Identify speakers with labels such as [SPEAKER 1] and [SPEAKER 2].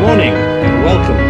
[SPEAKER 1] Good morning and welcome.